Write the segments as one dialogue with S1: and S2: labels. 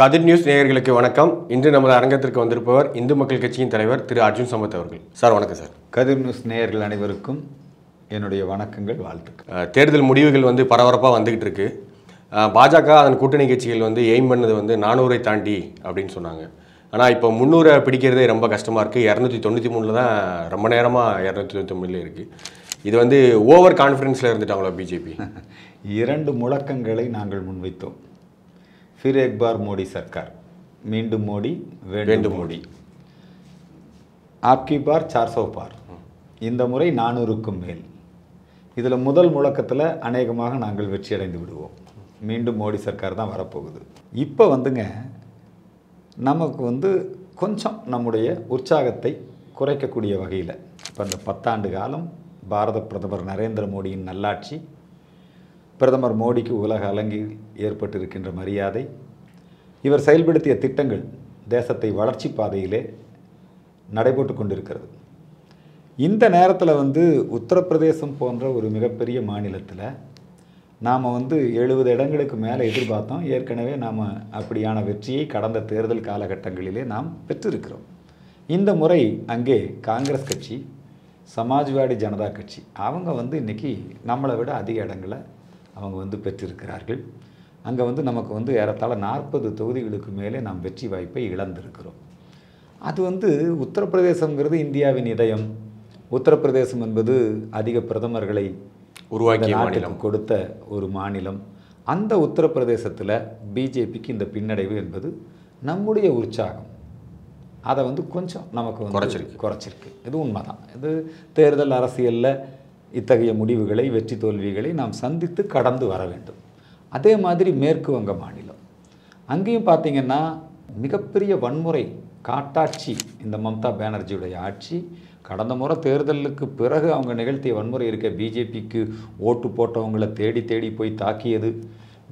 S1: கதிர் news நேயர்களுக்கு வணக்கம். இன்று நமது அரங்கத்திற்கு வந்திருப்பவர் இந்து மக்கள் கட்சியின் தலைவர் திரு அர்ஜுன் சம்பத் அவர்கள். சார் வணக்கம் சார்.
S2: கதிர் நியூஸ் நேயர்கள் அனைவருக்கும் என்னுடைய வணக்கங்கள் வாழ்த்துக்கள்.
S1: தேர்தல் முடிவுகள் வந்து பரபரப்பாக வந்துகிட்டு இருக்கு. பாஜக அதன் கூட்டணி கட்சிகள் வந்து எய்ம் பண்ணது வந்து நானூறை தாண்டி அப்படின்னு சொன்னாங்க. ஆனால் இப்போ முந்நூறை பிடிக்கிறதே ரொம்ப கஷ்டமாக இருக்குது இரநூத்தி தொண்ணூற்றி மூணில் தான் ரொம்ப நேரமாக இரநூத்தி தொண்ணூத்தொம்பதுல இருக்குது இது வந்து ஓவர் கான்ஃபிடென்ஸில் இருந்துட்டாங்களோ பிஜேபி?
S2: இரண்டு முழக்கங்களை நாங்கள் முன்வைத்தோம். ஃபிர் எக் பார் மோடி சர்க்கார் மீண்டும் மோடி வேண்டும்
S1: வேண்டும்
S2: மோடி ஆப்கி பார் சார்சோ பார் இந்த முறை நானூறுக்கும் மேல். இதில் முதல் முழக்கத்தில் அநேகமாக நாங்கள் வெற்றி அடைந்து விடுவோம். மீண்டும் மோடி சர்க்கார் தான் வரப்போகுது. இப்போ வந்துங்க நமக்கு வந்து கொஞ்சம் நம்முடைய உற்சாகத்தை குறைக்கக்கூடிய வகையில். இப்போ இந்த பத்தாண்டு காலம் பாரத பிரதமர் நரேந்திர மோடியின் நல்லாட்சி பிரதமர் மோடிக்கு உலக அலங்கில் ஏற்பட்டிருக்கின்ற மரியாதை இவர் செயல்படுத்திய திட்டங்கள் தேசத்தை வளர்ச்சி பாதையிலே நடைபெற்று கொண்டிருக்கிறது. இந்த நேரத்தில் வந்து உத்தரப்பிரதேசம் போன்ற ஒரு மிகப்பெரிய மாநிலத்தில் நாம் வந்து எழுபது இடங்களுக்கு மேலே எதிர்பார்த்தோம். ஏற்கனவே நாம் அப்படியான வெற்றியை கடந்த தேர்தல் காலகட்டங்களிலே நாம் பெற்றிருக்கிறோம். இந்த முறை அங்கே காங்கிரஸ் கட்சி சமாஜ்வாடி ஜனதா கட்சி அவங்க வந்து இன்றைக்கி நம்மளை விட அதிக இடங்களை அவங்க வந்து பெற்றிருக்கிறார்கள். அங்கே வந்து நமக்கு வந்து ஏறத்தாழ நாற்பது தொகுதிகளுக்கு மேலே நாம் வெற்றி வாய்ப்பை இழந்திருக்கிறோம். அது வந்து உத்தரப்பிரதேசங்கிறது இந்தியாவின் இதயம். உத்தரப்பிரதேசம் என்பது அதிக பிரதமர்களை நாட்டுக்கு
S1: மாநிலம்.
S2: கொடுத்த ஒரு மாநிலம். அந்த உத்தரப்பிரதேசத்தில் பிஜேபிக்கு இந்த பின்னடைவு என்பது நம்முடைய உற்சாகம். அதை வந்து கொஞ்சம் நமக்கு வந்து
S1: குறைச்சிருக்கு.
S2: குறைச்சிருக்கு. இது உண்மைதான். இது தேர்தல் அரசியலில் இத்தகைய முடிவுகளை வெற்றி தோல்விகளை நாம் சந்தித்து கடந்து வர வேண்டும். அதே மாதிரி மேற்கு வங்க மாநிலம். அங்கேயும் பார்த்திங்கன்னா மிகப்பெரிய வன்முறை காட்டாட்சி இந்த மம்தா பானர்ஜியுடைய ஆட்சி. கடந்த முறை தேர்தலுக்கு பிறகு அவங்க நிகழ்த்திய வன்முறை இருக்க பிஜேபிக்கு ஓட்டு போட்டவங்களை தேடி தேடி போய் தாக்கியது.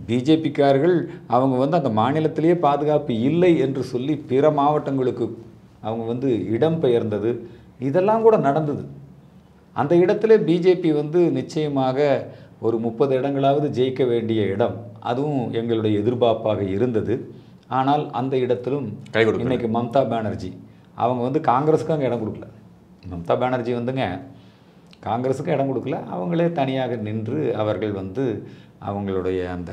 S2: பிஜேபிக்காரர்கள் அவங்க வந்து அந்த மாநிலத்திலேயே பாதுகாப்பு இல்லை என்று சொல்லி பிற மாவட்டங்களுக்கு அவங்க வந்து இடம் பெயர்ந்தது. இதெல்லாம் கூட நடந்தது. அந்த இடத்துல பிஜேபி வந்து நிச்சயமாக ஒரு முப்பது இடங்களாவது ஜெயிக்க வேண்டிய இடம். அதுவும் எங்களுடைய எதிர்பார்ப்பாக இருந்தது. ஆனால் அந்த இடத்திலும்
S1: கை.
S2: இன்னைக்கு மம்தா பானர்ஜி அவங்க வந்து காங்கிரஸுக்கும் அங்கே இடம் கொடுக்கல. மம்தா பானர்ஜி வந்துங்க காங்கிரஸுக்கும் இடம் கொடுக்கல. அவங்களே தனியாக நின்று அவர்கள் வந்து அவங்களுடைய அந்த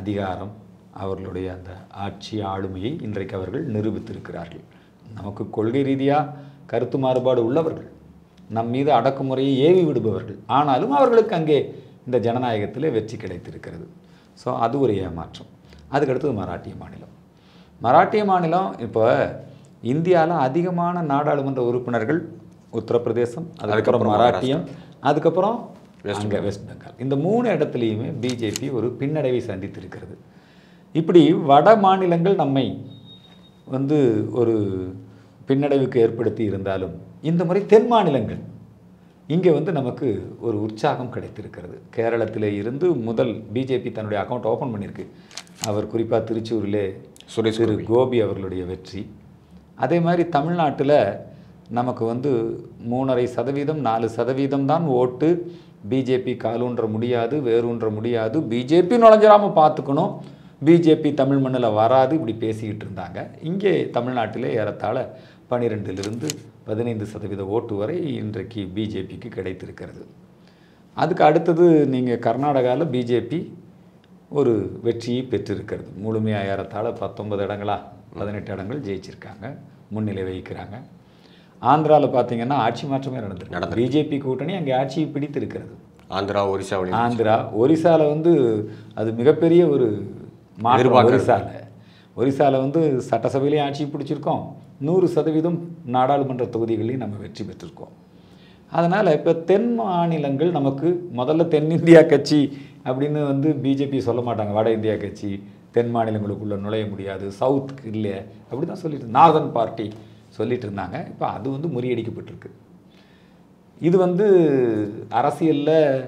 S2: அதிகாரம் அவர்களுடைய அந்த ஆட்சி ஆளுமையை இன்றைக்கு அவர்கள் நிரூபித்திருக்கிறார்கள். நமக்கு கொள்கை ரீதியாக கருத்து மாறுபாடு உள்ளவர்கள். நம் மீது அடக்குமுறையை ஏவி விடுபவர்கள். ஆனாலும் அவர்களுக்கு அங்கே இந்த ஜனநாயகத்திலே வெற்றி கிடைத்திருக்கிறது. ஸோ அது ஒரு ஏமாற்றம். அதுக்கடுத்தது மராட்டிய மாநிலம். மராட்டிய மாநிலம் இப்போ இந்தியாவில் அதிகமான நாடாளுமன்ற உறுப்பினர்கள் உத்தரப்பிரதேசம் அதுக்கப்புறம்
S1: அதுக்கப்புறம்
S2: மராட்டியம் அதுக்கப்புறம் அங்கே வெஸ்ட் பெங்கால் இந்த மூணு இடத்துலையுமே பிஜேபி ஒரு பின்னடைவை சந்தித்திருக்கிறது. இப்படி வட மாநிலங்கள் நம்மை வந்து ஒரு பின்னடைவுக்கு ஏற்படுத்தி இருந்தாலும் இந்த முறை தென் மாநிலங்கள். இங்கே வந்து நமக்கு ஒரு உற்சாகம் கிடைத்திருக்கிறது. கேரளத்திலே இருந்து முதல் பிஜேபி தன்னுடைய அக்கௌண்ட் ஓப்பன் பண்ணியிருக்கு. அவர் குறிப்பாக திருச்சூரிலே
S1: சுரேஷ்
S2: திரு கோபி. அவர்களுடைய வெற்றி. அதே மாதிரி தமிழ்நாட்டில் நமக்கு வந்து மூணரை சதவீதம் நாலு சதவீதம் தான் ஓட்டு. பிஜேபி காலூன்ற முடியாது வேரூன்ற முடியாது. பிஜேபி நுழைஞ்சிடாம பார்த்துக்கணும் பிஜேபி தமிழ் மண்ணில் வராது இப்படி பேசிக்கிட்டு இருந்தாங்க. இங்கே தமிழ்நாட்டிலே ஏறத்தாழ பன்னிரெண்டிலிருந்து பதினைந்து சதவீத ஓட்டு வரை இன்றைக்கு பிஜேபிக்கு கிடைத்திருக்கிறது. அதுக்கு அடுத்தது நீங்கள் கர்நாடகாவில் பிஜேபி ஒரு வெற்றியை பெற்றிருக்கிறது. முழுமையாக ஏறத்தாழ பத்தொன்பது இடங்களா? பதினெட்டு இடங்கள் ஜெயிச்சிருக்காங்க. முன்னிலை வகிக்கிறாங்க. ஆந்திராவில் பார்த்தீங்கன்னா ஆட்சி மாற்றமே நடந்திருக்கு. பிஜேபி கூட்டணி அங்கே ஆட்சியை பிடித்திருக்கிறது.
S1: ஆந்திரா ஒரிசாவிலையும்
S2: ஆந்திரா ஒரிசால வந்து அது மிகப்பெரிய ஒரு மாற்றம். ஒரிசால. ஒரிசால வந்து சட்டசபையிலையும் ஆட்சி பிடிச்சிருக்கோம். நூறு சதவீதம் நாடாளுமன்ற தொகுதிகளையும் நம்ம வெற்றி பெற்றிருக்கோம். அதனால் இப்போ தென் மாநிலங்கள் நமக்கு முதல்ல தென்னிந்தியா கட்சி அப்படின்னு வந்து பிஜேபி சொல்ல மாட்டாங்க. வட இந்தியா கட்சி தென் மாநிலங்களுக்குள்ளே நுழைய முடியாது சவுத் இல்லை அப்படி தான் சொல்லிட்டு நார்தன் பார்ட்டி சொல்லிட்டு இருந்தாங்க. இப்போ அது வந்து முறியடிக்கப்பட்டிருக்கு. இது வந்து அரசியலில்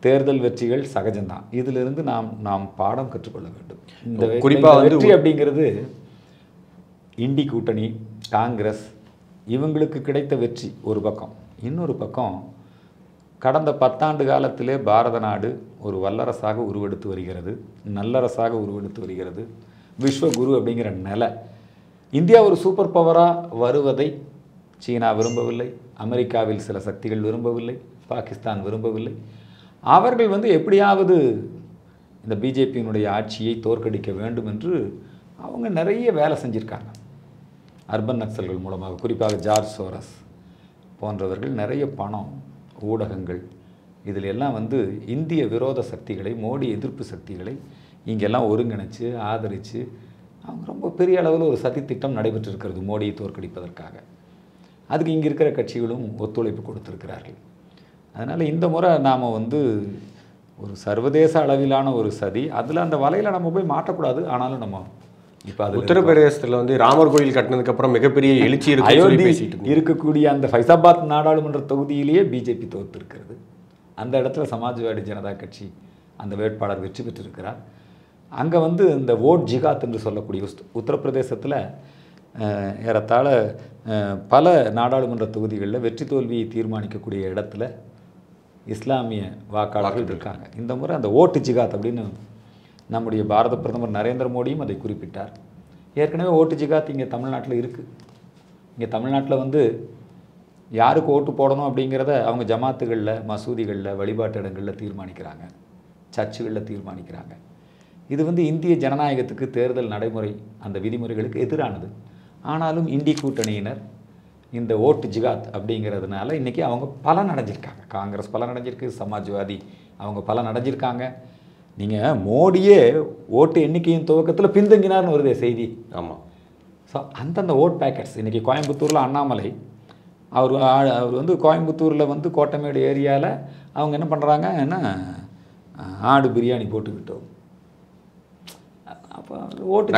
S2: தேர்தல் வெற்றிகள் சகஜம்தான். இதிலிருந்து நாம் நாம் பாடம் கற்றுக்கொள்ள வேண்டும். இந்த வெ-
S1: குறிப்பா
S2: இந்த
S1: வந்து
S2: வெற்றி அப்படிங்கிறது இண்டி கூட்டணி காங்கிரஸ் இவங்களுக்கு கிடைத்த வெற்றி ஒரு பக்கம். இன்னொரு பக்கம் கடந்த பத்தாண்டு காலத்திலே பாரத நாடு ஒரு வல்லரசாக உருவெடுத்து வருகிறது நல்லரசாக உருவெடுத்து வருகிறது. விஸ்வகுரு அப்படிங்கிற நிலை. இந்தியா ஒரு சூப்பர் பவராக வருவதை சீனா விரும்பவில்லை அமெரிக்காவில் சில சக்திகள் விரும்பவில்லை பாகிஸ்தான் விரும்பவில்லை. அவர்கள் வந்து எப்படியாவது இந்த பிஜேபியினுடைய ஆட்சியை தோற்கடிக்க வேண்டும் என்று அவங்க நிறைய வேலை செஞ்சுருக்காங்க. அர்பன் நக்சல்கள் மூலமாக குறிப்பாக ஜார்ஜ் சோரஸ் போன்றவர்கள் நிறைய பணம் ஊடகங்கள் இதில் எல்லாம் வந்து இந்திய விரோத சக்திகளை மோடி எதிர்ப்பு சக்திகளை இங்கெல்லாம் ஒருங்கிணைச்சு ஆதரித்து அவங்க ரொம்ப பெரிய அளவில் ஒரு சதித்திட்டம் நடைபெற்று இருக்கிறது மோடியை தோற்கடிப்பதற்காக. அதுக்கு இங்கே இருக்கிற கட்சிகளும் ஒத்துழைப்பு கொடுத்துருக்கிறார்கள். அதனால் இந்த முறை நாம் வந்து ஒரு சர்வதேச அளவிலான ஒரு சதி அதில் அந்த வலையில் நம்ம போய் மாட்டக்கூடாது ஆனாலும் நம்ம
S1: உத்தரப்பிரதேசத்துல வந்து ராமர் கோயில் கட்டினதுக்கு அப்புறம் மிகப்பெரிய எழுச்சி இருக்கு
S2: அயோத்தி. இருக்கக்கூடிய அந்த ஃபைசாபாத் நாடாளுமன்ற தொகுதியிலேயே பிஜேபி தோற்றிருக்கிறது அந்த இடத்துல சமாஜ்வாடி ஜனதா கட்சி அந்த வேட்பாளர் வெற்றி பெற்றிருக்கிறார். அங்கே வந்து இந்த ஓட் ஜிகாத் என்று சொல்லக்கூடிய உத்தரப்பிரதேசத்தில் ஏறத்தாழ பல நாடாளுமன்ற தொகுதிகளில் வெற்றி தோல்வியை தீர்மானிக்கக்கூடிய இடத்துல இஸ்லாமிய வாக்காளர்கள் இருக்காங்க. இந்த முறை அந்த ஓட்டு ஜிகாத் அப்படின்னு நம்முடைய பாரத பிரதமர் நரேந்திர மோடியும் அதை குறிப்பிட்டார். ஏற்கனவே ஓட்டு ஜிகாத் இங்கே தமிழ்நாட்டில் இருக்குது இங்கே தமிழ்நாட்டில் வந்து யாருக்கு ஓட்டு போடணும் அப்படிங்கிறத அவங்க ஜமாத்துகளில் மசூதிகளில் வழிபாட்டு இடங்களில் தீர்மானிக்கிறாங்க. சர்ச்சுகளில் தீர்மானிக்கிறாங்க. இது வந்து இந்திய ஜனநாயகத்துக்கு தேர்தல் நடைமுறை அந்த விதிமுறைகளுக்கு எதிரானது. ஆனாலும் இந்தி கூட்டணியினர் இந்த ஓட்டு ஜிகாத் அப்படிங்கிறதுனால இன்றைக்கி அவங்க பலன் அடைஞ்சிருக்காங்க காங்கிரஸ் பலன் அடைஞ்சிருக்கு சமாஜ்வாதி அவங்க பலன் அடைஞ்சிருக்காங்க நீங்கள் மோடியே ஓட்டு எண்ணிக்கையின் துவக்கத்தில் பின்தங்கினார்னு வருதே செய்தி.
S1: ஆமா.
S2: ஸோ அந்தந்த ஓட் பேக்கெட்ஸ் இன்றைக்கி கோயம்புத்தூரில் அண்ணாமலை அவர் அவர் வந்து கோயம்புத்தூரில் வந்து கோட்டமேடு ஏரியாவில் அவங்க என்ன பண்ணுறாங்க என்ன? ஆடு பிரியாணி போட்டுக்கிட்டோம். அப்போ ஓட்டு.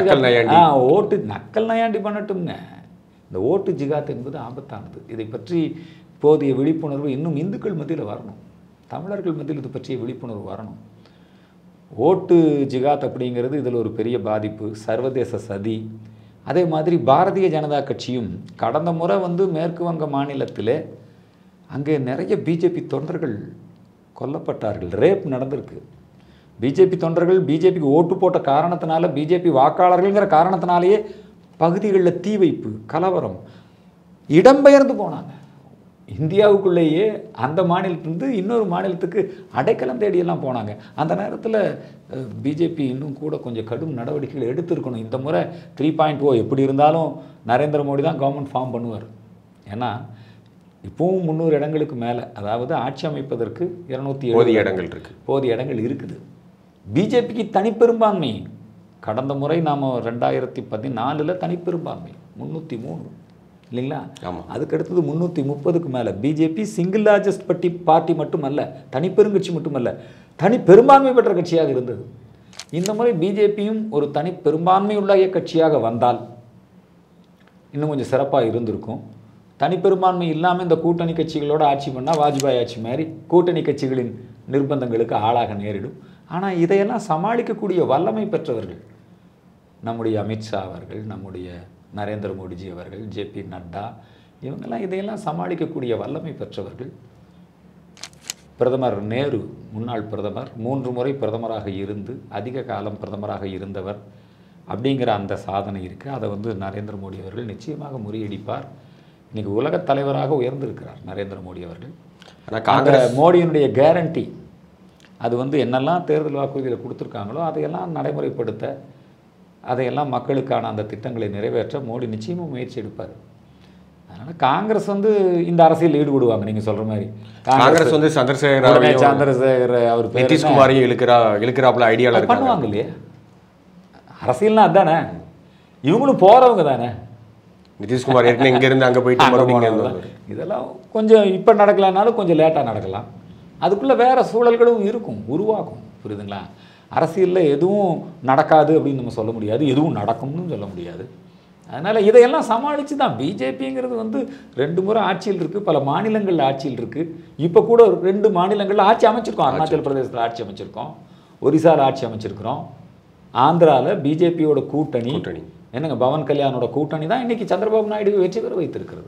S2: ஆ ஓட்டு நக்கல் நையாண்டி பண்ணட்டும்ங்க. இந்த ஓட்டு ஜிகாத் என்பது ஆபத்தானது. இதை பற்றி போதிய விழிப்புணர்வு இன்னும் இந்துக்கள் மத்தியில் வரணும். தமிழர்கள் மத்தியில் இது பற்றிய விழிப்புணர்வு வரணும். ஓட்டு ஜிகாத் அப்படிங்கிறது இதில் ஒரு பெரிய பாதிப்பு சர்வதேச சதி. அதே மாதிரி பாரதிய ஜனதா கட்சியும் கடந்த முறை வந்து மேற்கு வங்க மாநிலத்தில் அங்கே நிறைய பிஜேபி தொண்டர்கள் கொல்லப்பட்டார்கள் ரேப் நடந்திருக்கு. பிஜேபி தொண்டர்கள் பிஜேபிக்கு ஓட்டு போட்ட காரணத்தினால பிஜேபி வாக்காளர்கள்ங்கிற காரணத்தினாலேயே பகுதிகளில் தீ வைப்பு கலவரம் இடம்பெயர்ந்து போனாங்க. இந்தியாவுக்குள்ளேயே அந்த மாநிலத்திலிருந்து இன்னொரு மாநிலத்துக்கு அடைக்கலம் தேடியெல்லாம் போனாங்க. அந்த நேரத்தில் பிஜேபி இன்னும் கூட கொஞ்சம் கடும் நடவடிக்கைகள் எடுத்திருக்கணும். இந்த முறை த்ரீ பாயிண்ட் ஓ எப்படி இருந்தாலும் நரேந்திர மோடி தான் கவர்மெண்ட் ஃபார்ம் பண்ணுவார். ஏன்னா இப்போவும் முந்நூறு இடங்களுக்கு மேலே அதாவது ஆட்சி அமைப்பதற்கு இருநூத்தி
S1: போதிய இடங்கள் இருக்கு.
S2: போதிய இடங்கள் இருக்குது. பிஜேபிக்கு தனிப்பெரும்பான்மை. கடந்த முறை நாம் ரெண்டாயிரத்தி பதினாலில் தனிப்பெரும்பான்மை முந்நூற்றி மூணு. இல்லைங்களா. அதுக்கு அடுத்தது முந்நூற்றி முப்பதுக்கு மேலே. பிஜேபி சிங்கிள் லார்ஜஸ்ட் பட்டி பார்ட்டி மட்டுமல்ல தனிப்பெருங்கட்சி மட்டுமல்ல தனி பெரும்பான்மை பெற்ற கட்சியாக இருந்தது. இந்த முறை பிஜேபியும் ஒரு தனி பெரும்பான்மை கட்சியாக வந்தால் இன்னும் கொஞ்சம் சிறப்பாக இருந்திருக்கும். தனிப்பெரும்பான்மை இல்லாமல் இந்த கூட்டணி கட்சிகளோட ஆட்சி பண்ணால் வாஜ்பாய் ஆட்சி மாதிரி கூட்டணி கட்சிகளின் நிர்பந்தங்களுக்கு ஆளாக நேரிடும். ஆனால் இதையெல்லாம் சமாளிக்கக்கூடிய வல்லமை பெற்றவர்கள் நம்முடைய அமித்ஷா அவர்கள் நம்முடைய நரேந்திர மோடிஜி அவர்கள் ஜேபி நட்டா இவங்கெல்லாம் இதையெல்லாம் சமாளிக்கக்கூடிய வல்லமை பெற்றவர்கள். பிரதமர் நேரு முன்னாள் பிரதமர் மூன்று முறை பிரதமராக இருந்து அதிக காலம் பிரதமராக இருந்தவர் அப்படிங்கிற அந்த சாதனை இருக்குது அதை வந்து நரேந்திர மோடி அவர்கள் நிச்சயமாக முறியடிப்பார். இன்னைக்கு உலகத் தலைவராக உயர்ந்திருக்கிறார் நரேந்திர மோடி அவர்கள்.
S1: ஆனா
S2: காங்கிரஸ்
S1: காங்கிரஸ்
S2: மோடியினுடைய கேரண்டி அது வந்து என்னெல்லாம் தேர்தல் வாக்குறுதியில் கொடுத்துருக்காங்களோ அதையெல்லாம் நடைமுறைப்படுத்த அதையெல்லாம் மக்களுக்கான அந்த திட்டங்களை நிறைவேற்ற மோடி நிச்சயமாக முயற்சி எடுப்பார். அதனால் காங்கிரஸ் வந்து இந்த அரசியல் ஈடுபடுவாங்க நீங்கள் சொல்கிற மாதிரி.
S1: காங்கிரஸ் வந்து சந்திரசேகர்
S2: சந்திரசேகர் அவர்?
S1: நிதிஷ்குமாரையும் இழுக்கிறா இழுக்கிறாப்புல இருக்காங்க.
S2: பண்ணுவாங்க இல்லையா? அரசியல்னா அதானே? இவங்களும் போகிறவங்க தானே?
S1: நிதிஷ்குமார் ஏற்கனவே இங்க இருந்து அங்க போயிட்டு மறுபடியும்.
S2: இதெல்லாம் கொஞ்சம் இப்போ நடக்கலைனாலும் கொஞ்சம் லேட்டாக நடக்கலாம். அதுக்குள்ளே வேற சூழல்களும் இருக்கும் உருவாக்கும் புரியுதுங்களா? அரசியலில் எதுவும் நடக்காது அப்படின்னு நம்ம சொல்ல முடியாது எதுவும் நடக்கும்னு சொல்ல முடியாது. அதனால் இதையெல்லாம் சமாளித்து தான் பிஜேபிங்கிறது வந்து ரெண்டு முறை ஆட்சியில் இருக்குது பல மாநிலங்களில் ஆட்சியில் இருக்குது இப்போ கூட ரெண்டு மாநிலங்களில் ஆட்சி அமைச்சிருக்கோம். அருணாச்சல் பிரதேசத்தில் ஆட்சி அமைச்சிருக்கோம். ஒரிசால ஆட்சி அமைச்சிருக்கிறோம். ஆந்திராவில் பிஜேபியோட கூட்டணி.
S1: கூட்டணி.
S2: என்னங்க பவன் கல்யாணோட கூட்டணி தான் இன்னைக்கு சந்திரபாபு நாயுடு வெற்றி பெற வைத்திருக்கிறது.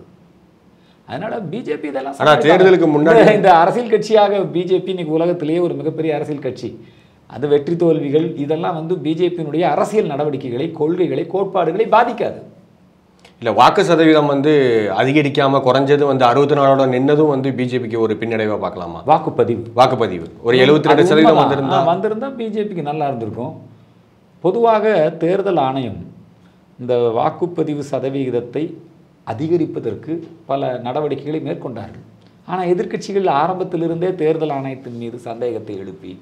S2: அதனால பிஜேபி இதெல்லாம்.
S1: தேர்தலுக்கு முன்னாடி-
S2: இந்த- இந்த அரசியல் கட்சியாக பிஜேபி இன்னைக்கு உலகத்திலேயே ஒரு மிகப்பெரிய அரசியல் கட்சி. அது வெற்றி தோல்விகள் இதெல்லாம் வந்து பிஜேபியினுடைய அரசியல் நடவடிக்கைகளை கொள்கைகளை கோட்பாடுகளை பாதிக்காது.
S1: இல்லை வாக்கு சதவீதம் வந்து அதிகரிக்காம குறைஞ்சது வந்து அறுபத்தி நாலோட நின்னதும் வந்து பிஜேபிக்கு ஒரு பின்னடைவா பார்க்கலாமா?
S2: வாக்குப்பதிவு.
S1: வாக்குப்பதிவு. ஒரு எழுபத்தி ரெண்டு சதவீதம். வந்திருந்தா
S2: ஆ, வந்திருந்தா பிஜேபிக்கு நல்லா இருந்திருக்கும். பொதுவாக தேர்தல் ஆணையம் இந்த வாக்குப்பதிவு சதவிகிதத்தை அதிகரிப்பதற்கு பல நடவடிக்கைகளை மேற்கொண்டார்கள். ஆனால் எதிர்க்கட்சிகள் ஆரம்பத்திலிருந்தே தேர்தல் ஆணையத்தின் மீது சந்தேகத்தை எழுப்பி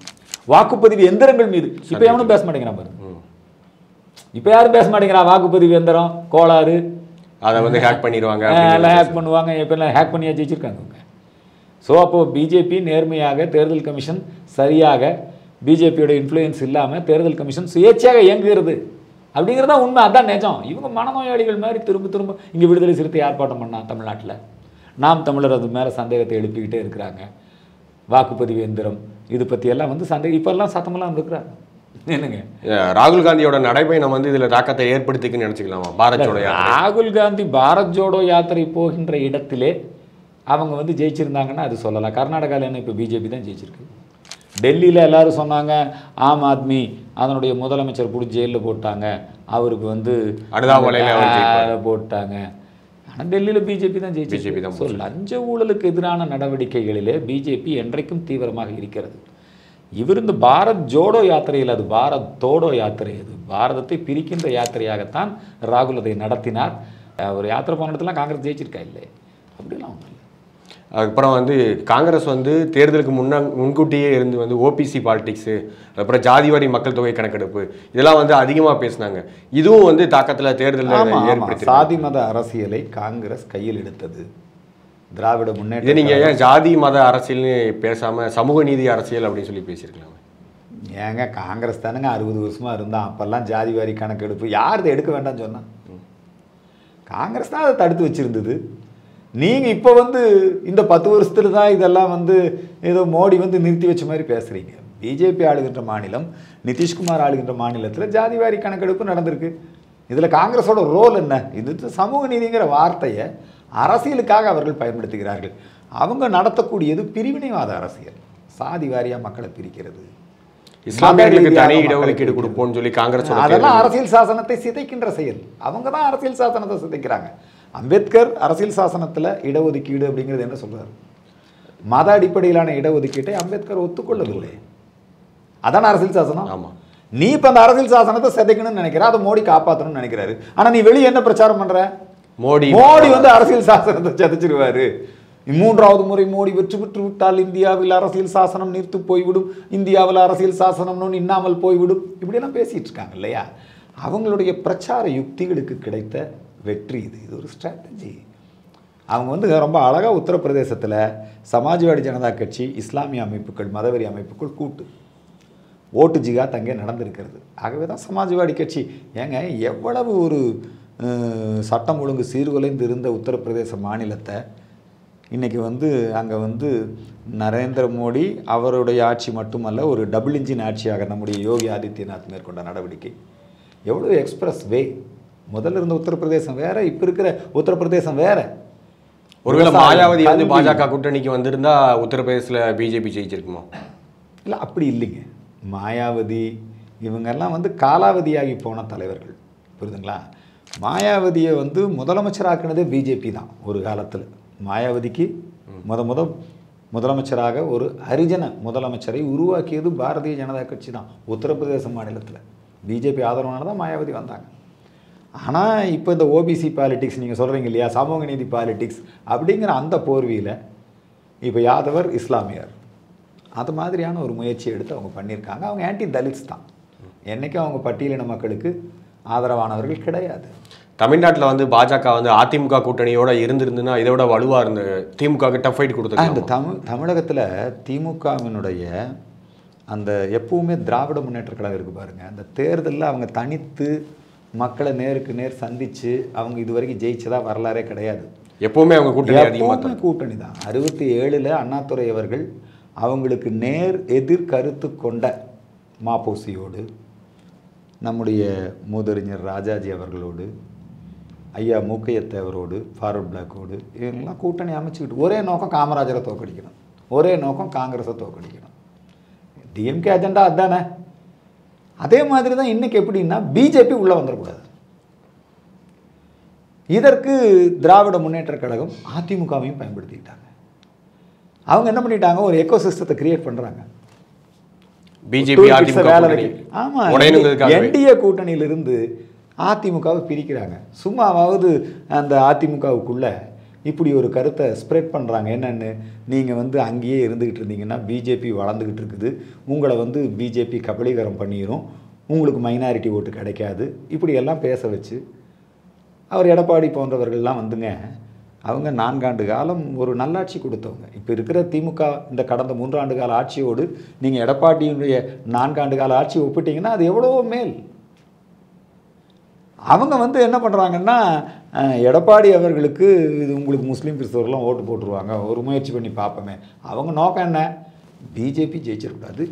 S2: வாக்குப்பதிவு எந்திரங்கள் மீது. இப்போ எவனும் பேச மாட்டேங்கிறான் பாருங்க
S1: ம்.
S2: இப்போ யாரும் பேச மாட்டேங்கிறான் வாக்குப்பதிவு எந்திரம் கோளாறு.
S1: அதை வந்து ஹேக் பண்ணிடுவாங்க
S2: எல்லாம் ஹேக் பண்ணுவாங்க இப்போ எல்லாம் ஹேக் பண்ணியா ஜெயிச்சிருக்காங்க ஸோ அப்போது பிஜேபி நேர்மையாக தேர்தல் கமிஷன் சரியாக பிஜேபியோட இன்ஃப்ளூயன்ஸ் இல்லாமல் தேர்தல் கமிஷன் சுயேட்சையாக இயங்குகிறது. அப்படிங்கிறது தான் உண்மை அதான் நிஜம். இவங்க மனநோயாளிகள் மாதிரி திரும்ப திரும்ப இங்கே விடுதலை சிறுத்தை ஆர்ப்பாட்டம் பண்ணா தமிழ்நாட்டில். நாம் தமிழர் அது மேலே சந்தேகத்தை எழுப்பிக்கிட்டே இருக்கிறாங்க. வாக்குப்பதிவு எந்திரம் இது பற்றியெல்லாம் வந்து சந்தேகம். இப்போல்லாம் சத்தமெல்லாம் இருக்கிறாங்க என்னங்க?
S1: ராகுல் காந்தியோட நடைபயணம் வந்து இதுல தாக்கத்தை ஏற்படுத்திக்குன்னு நினைச்சுக்கலாமா? பாரத் ஜோடோ
S2: ராகுல் காந்தி பாரத் ஜோடோ யாத்திரை போகின்ற இடத்திலே அவங்க வந்து ஜெயிச்சிருந்தாங்கன்னா அது சொல்லலாம். கர்நாடகாவில் என்ன இப்போ பிஜேபி தான் ஜெயிச்சிருக்கு. டெல்லியில் எல்லாரும் சொன்னாங்க ஆம் ஆத்மி அதனுடைய முதலமைச்சர் பிடிச்சி ஜெயிலில் போட்டாங்க. அவருக்கு வந்து போட்டாங்க. ஆனால் டெல்லியில் பிஜேபி தான்
S1: BJP
S2: ஜெயிச்சிருக்கு
S1: தான்
S2: ஸோ லஞ்ச ஊழலுக்கு எதிரான நடவடிக்கைகளிலே பிஜேபி என்றைக்கும் தீவிரமாக இருக்கிறது. இவர் இந்த பாரத் ஜோடோ யாத்திரையில் அது பாரத் தோடோ யாத்திரை அது. பாரதத்தை பிரிக்கின்ற யாத்திரையாகத்தான் ராகுல் அதை நடத்தினார். அவர் யாத்திரை போன இடத்துல காங்கிரஸ் ஜெயிச்சிருக்கா? இல்லை. அப்படிலாம் ஒன்றும்
S1: அதுக்கப்புறம் வந்து காங்கிரஸ் வந்து தேர்தலுக்கு முன்னா முன்கூட்டியே இருந்து வந்து ஓபிசி பாலிடிக்ஸு அப்புறம் ஜாதிவாரி மக்கள் தொகை கணக்கெடுப்பு இதெல்லாம் வந்து அதிகமா பேசினாங்க. இதுவும் வந்து தாக்கத்துல தேர்தலில். ஏற்படுத்தி
S2: சாதி மத அரசியலை காங்கிரஸ் கையில் எடுத்தது. திராவிட முன்னேற்ற
S1: நீங்க ஏன் ஜாதி மத அரசியல்னு பேசாம சமூக நீதி அரசியல் அப்படின்னு சொல்லி பேசியிருக்கலாம்?
S2: ஏங்க காங்கிரஸ் தானுங்க அறுபது வருஷமா இருந்தான். அப்பெல்லாம் ஜாதி வாரி கணக்கெடுப்பு யார் இதை எடுக்க வேண்டாம்னு சொன்னா காங்கிரஸ் தான் அதை தடுத்து வச்சிருந்தது. நீங்க இப்போ வந்து இந்த பத்து வருஷத்துல தான் இதெல்லாம் வந்து ஏதோ மோடி வந்து நிறுத்தி வச்ச மாதிரி பேசுறீங்க. பிஜேபி ஆளுகின்ற மாநிலம் நிதிஷ்குமார் ஆளுகின்ற மாநிலத்தில் ஜாதி வாரி கணக்கெடுப்பு நடந்திருக்கு. இதில் காங்கிரஸோட ரோல் என்ன? இது சமூக நீதிங்கிற வார்த்தையை அரசியலுக்காக அவர்கள் பயன்படுத்துகிறார்கள். அவங்க நடத்தக்கூடியது பிரிவினைவாத அரசியல். சாதி வாரியாக மக்களை பிரிக்கிறது.
S1: இஸ்லாமியர்களுக்கு தனி இடஒதுக்கீடு கொடுப்போம்னு சொல்லி காங்கிரஸ்
S2: அதெல்லாம் அரசியல் சாசனத்தை சிதைக்கின்ற செயல். அவங்க தான் அரசியல் சாசனத்தை சிதைக்கிறாங்க. அம்பேத்கர் அரசியல் சாசனத்தில் இடஒதுக்கீடு அப்படிங்கிறது என்ன சொல்றாரு? மத அடிப்படையிலான இடஒதுக்கீட்டை அம்பேத்கர் ஒத்துக்கொள்ளவில்லை. அதான அரசியல் சாசனம்.
S1: ஆமா.
S2: நீ இப்போ அந்த அரசியல் சாசனத்தை சிதைக்கணும்னு நினைக்கிற அதை மோடி காப்பாற்றணும்னு நினைக்கிறாரு. ஆனா நீ வெளியே என்ன பிரச்சாரம் பண்ற?
S1: மோடி
S2: மோடி வந்து அரசியல் சாசனத்தை சிதைச்சிருவாரு. மூன்றாவது முறை மோடி வெற்றி பெற்று விட்டால் இந்தியாவில் அரசியல் சாசனம் நீர்த்து போய்விடும். இந்தியாவில் அரசியல் சாசனம்னு இன்னாமல் போய்விடும். இப்படியெல்லாம் பேசிட்டு இருக்காங்க இல்லையா? அவங்களுடைய பிரச்சார யுக்திகளுக்கு கிடைத்த வெற்றி இது இது ஒரு ஸ்ட்ராட்டஜி அவங்க வந்து ரொம்ப அழகாக உத்தரப்பிரதேசத்தில் சமாஜ்வாடி ஜனதா கட்சி இஸ்லாமிய அமைப்புகள் மதவெறி அமைப்புகள் கூட்டு. ஓட்டு ஜிகா தங்கே நடந்திருக்கிறது. ஆகவே தான் சமாஜ்வாடி கட்சி. ஏங்க எவ்வளவு ஒரு சட்டம் ஒழுங்கு சீர்குலைந்து இருந்த உத்தரப்பிரதேச மாநிலத்தை இன்றைக்கி வந்து அங்கே வந்து நரேந்திர மோடி அவருடைய ஆட்சி மட்டுமல்ல ஒரு டபுள் இன்ஜின் ஆட்சியாக நம்முடைய யோகி ஆதித்யநாத் மேற்கொண்ட நடவடிக்கை. எவ்வளோ எக்ஸ்பிரஸ் வே முதல்ல இருந்த உத்தரப்பிரதேசம் வேற இப்போ இருக்கிற உத்தரப்பிரதேசம் வேற.
S1: ஒருவேளை மாயாவதி வந்து. பாஜக கூட்டணிக்கு வந்திருந்தா உத்தரப்பிரதேசல பிஜேபி ஜெயிச்சிருக்குமோ?
S2: இல்லை அப்படி இல்லைங்க. மாயாவதி இவங்கெல்லாம் வந்து காலாவதியாகி போன தலைவர்கள். புரியுதுங்களா? மாயாவதியை வந்து முதலமைச்சராக்குனதே பிஜேபி தான் ஒரு காலத்தில். மாயாவதிக்கு முத முத முதலமைச்சராக ஒரு ஹரிஜன முதலமைச்சரை உருவாக்கியது பாரதிய ஜனதா கட்சி தான் உத்தரப்பிரதேச மாநிலத்தில். பிஜேபி ஆதரவான தான் மாயாவதி வந்தாங்க. ஆனால் இப்போ இந்த ஓபிசி பாலிடிக்ஸ் நீங்கள் சொல்கிறீங்க இல்லையா? சமூக நீதி பாலிடிக்ஸ் அப்படிங்கிற அந்த போர்வியில் இப்போ யாதவர் இஸ்லாமியர். அது மாதிரியான ஒரு முயற்சி எடுத்து அவங்க பண்ணியிருக்காங்க. அவங்க ஆன்டி தலித்ஸ் தான். என்றைக்கும் அவங்க பட்டியலின மக்களுக்கு ஆதரவானவர்கள் கிடையாது.
S1: தமிழ்நாட்டுல வந்து பாஜக வந்து அதிமுக கூட்டணியோட இருந்திருந்துன்னா இதை விட வலுவா இருந்து திமுக டஃப் ஃபைட்
S2: அந்த
S1: கொடுத்துருக்காங்க
S2: தமிழ் தமிழகத்தில் திமுகவினுடைய அந்த எப்பவுமே திராவிட முன்னேற்ற கழகம் இருக்கு பாருங்க. அந்த தேர்தலில் அவங்க தனித்து மக்களை நேருக்கு நேர் சந்திச்சு அவங்க இது வரைக்கும் ஜெயிச்சதா வரலாறே கிடையாது.
S1: எப்பவுமே அவங்க கூட்டணி
S2: கூட்டணி தான். அறுபத்தி ஏழில் அண்ணாதுரை அவர்கள் அவங்களுக்கு நேர் எதிர் கருத்து கொண்ட மாப்போசியோடு நம்முடைய மூதறிஞர் ராஜாஜி அவர்களோடு ஐயா மூக்கையத்தேவரோடு ஃபார்வர்ட் பிளாக்கோடு இவங்கெல்லாம் கூட்டணி அமைச்சுக்கிட்டு ஒரே நோக்கம் காமராஜரை தோக்கடிக்கணும் ஒரே நோக்கம் காங்கிரஸை தோக்கடிக்கணும் டிஎம்கே அஜெண்டா அதானே? அதே மாதிரி தான் இன்னைக்கு எப்படின்னா பிஜேபி உள்ளே வந்துடக்கூடாது இதற்கு திராவிட முன்னேற்றக் கழகம் அதிமுகவையும் பயன்படுத்திக்கிட்டாங்க. அவங்க என்ன பண்ணிட்டாங்க? ஒரு எக்கோ சிஸ்டத்தை கிரியேட் பண்ணுறாங்க
S1: பிஜேபி.
S2: என்டிஏ கூட்டணியிலிருந்து அதிமுகவை பிரிக்கிறாங்க. சும்மாவாவது அந்த அதிமுகவுக்குள்ள இப்படி ஒரு கருத்தை ஸ்ப்ரெட் பண்ணுறாங்க என்னென்னு நீங்கள் வந்து அங்கேயே இருந்துக்கிட்டு இருந்தீங்கன்னா பிஜேபி வளர்ந்துக்கிட்டு இருக்குது. உங்களை வந்து பிஜேபி கபலீகரம் பண்ணிடும் உங்களுக்கு மைனாரிட்டி ஓட்டு கிடைக்காது. இப்படியெல்லாம் பேச வச்சு அவர் எடப்பாடி போன்றவர்கள்லாம் வந்துங்க அவங்க நான்காண்டு காலம் ஒரு நல்லாட்சி கொடுத்தவங்க. இப்போ இருக்கிற திமுக இந்த கடந்த மூன்றாண்டு கால ஆட்சியோடு நீங்கள் எடப்பாடியினுடைய நான்காண்டு கால ஆட்சி ஒப்பிட்டீங்கன்னா அது எவ்வளவோ மேல். அவங்க வந்து என்ன பண்ணுறாங்கன்னா எடப்பாடி அவர்களுக்கு இது உங்களுக்கு முஸ்லீம் கிறிஸ்தவர்கள்லாம் ஓட்டு போட்டுருவாங்க. ஒரு முயற்சி பண்ணி பார்ப்போமே. அவங்க நோக்கம் என்ன? பிஜேபி ஜெயிச்சிடக்கூடாது.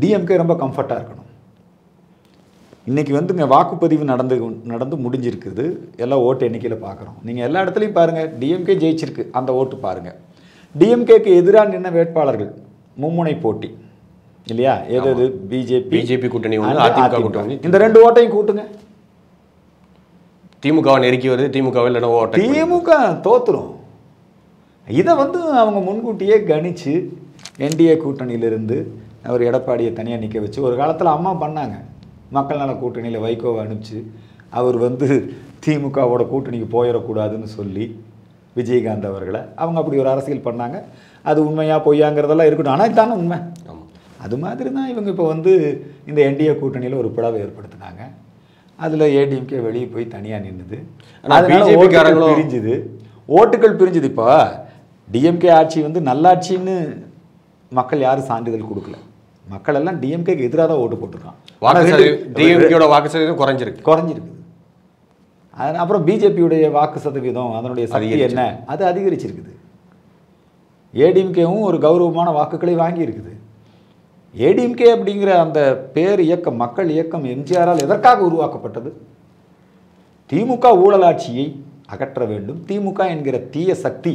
S2: டிஎம்கே ரொம்ப கம்ஃபர்ட்டாக இருக்கணும். இன்றைக்கி வந்துங்க வாக்குப்பதிவு நடந்து நடந்து முடிஞ்சிருக்குது. எல்லாம் ஓட்டு எண்ணிக்கையில் பார்க்குறோம். நீங்கள் எல்லா இடத்துலையும் பாருங்கள் டிஎம்கே ஜெயிச்சிருக்கு. அந்த ஓட்டு பாருங்கள் டிஎம்கேக்கு எதிராக நின்ன வேட்பாளர்கள் மும்முனை போட்டி. இல்லையா? எது எது? பிஜேபி
S1: பிஜேபி கூட்டணி.
S2: இந்த ரெண்டு ஓட்டையும் கூட்டுங்க.
S1: திமுகவை நெருக்கி வருது திமுகவில் இல்லைன்னா ஓட்டை
S2: திமுக தோத்துரும். இதை வந்து அவங்க முன்கூட்டியே கணிச்சு என்டிஏ கூட்டணியிலிருந்து அவர் எடப்பாடியை தனியாக நிற்க வச்சு ஒரு காலத்தில் அம்மா பண்ணாங்க. மக்கள் நல கூட்டணியில் வைகோவை அனுப்பிச்சு அவர் வந்து திமுகவோட கூட்டணிக்கு போயிடக்கூடாதுன்னு சொல்லி விஜயகாந்த் அவர்களை அவங்க அப்படி ஒரு அரசியல் பண்ணாங்க. அது உண்மையா பொய்யாங்கிறதெல்லாம் இருக்கட்டும். ஆனால் இதுதானே உண்மை. அது மாதிரி தான் இவங்க இப்போ வந்து இந்த என்டிஏ கூட்டணியில் ஒரு பிளவை ஏற்படுத்தினாங்க. அதில் ஏடிஎம்கே வெளியே போய் தனியாக நின்னுது.
S1: ஆனா
S2: அதனால
S1: BJP
S2: ஓட்டுகள்
S1: காரங்களும்
S2: பிரிஞ்சுது. ஓட்டுகள் பிரிஞ்சுது இப்போ. டிஎம்கே ஆட்சி வந்து நல்லாட்சின்னு மக்கள் யாரும் சான்றிதழ் கொடுக்கல. மக்கள் எல்லாம் டிஎம்கேக்கு எதிராக தான் ஓட்டு போட்டிருக்கான்
S1: டிஎம்கேயோட வாக்கு சதவீதம் குறைஞ்சிருக்கு.
S2: குறைஞ்சிருக்குது அது அப்புறம் பிஜேபியுடைய வாக்கு சதவீதம் அதனுடைய சக்தி
S1: அதிகரிச்சிருக்கு.
S2: என்ன? அது அதிகரிச்சிருக்குது. ஏடிஎம்கேவும் ஒரு கௌரவமான வாக்குகளை வாங்கியிருக்குது. ஏடிஎம்கே அப்படிங்கிற அந்த பேர் இயக்கம் மக்கள் இயக்கம் எம்ஜிஆரால் எதற்காக உருவாக்கப்பட்டது? திமுக ஊழலாட்சியை அகற்ற வேண்டும். திமுக என்கிற தீய சக்தி